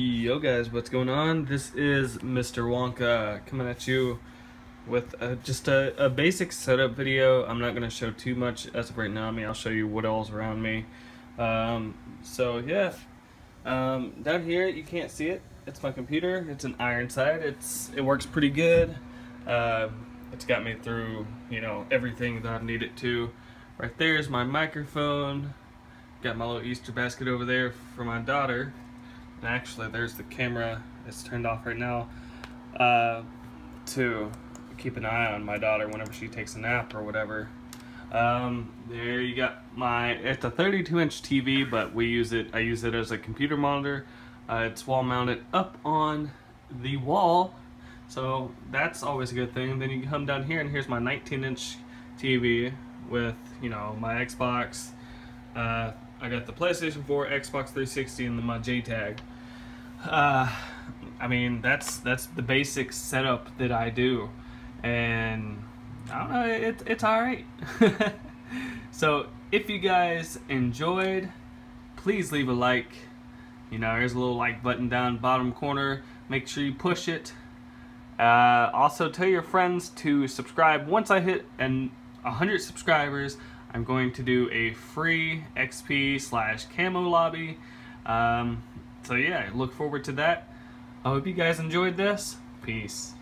Yo guys, what's going on? This is Mr. Wonka coming at you with a, just a, a, basic setup video. I'm not going to show too much as of right now. I mean, I'll show you what all's around me. Um, so yeah, um, down here you can't see it. It's my computer. It's an Ironside. It's It works pretty good. Uh, it's got me through, you know, everything that I need it to. Right there is my microphone. Got my little Easter basket over there for my daughter. And actually, there's the camera. It's turned off right now. Uh, to keep an eye on my daughter whenever she takes a nap or whatever. Um, there you got my, it's a 32 inch TV, but we use it, I use it as a computer monitor. Uh, it's wall mounted up on the wall. So that's always a good thing. Then you come down here and here's my 19 inch TV with, you know, my Xbox, uh, I got the PlayStation 4, Xbox 360, and then my JTAG. Uh, I mean, that's that's the basic setup that I do, and I don't know, it, it's all right. so if you guys enjoyed, please leave a like. You know, there's a little like button down bottom corner. Make sure you push it. Uh, also, tell your friends to subscribe. Once I hit an 100 subscribers, I'm going to do a free XP slash camo lobby. Um, so yeah, look forward to that. I hope you guys enjoyed this. Peace.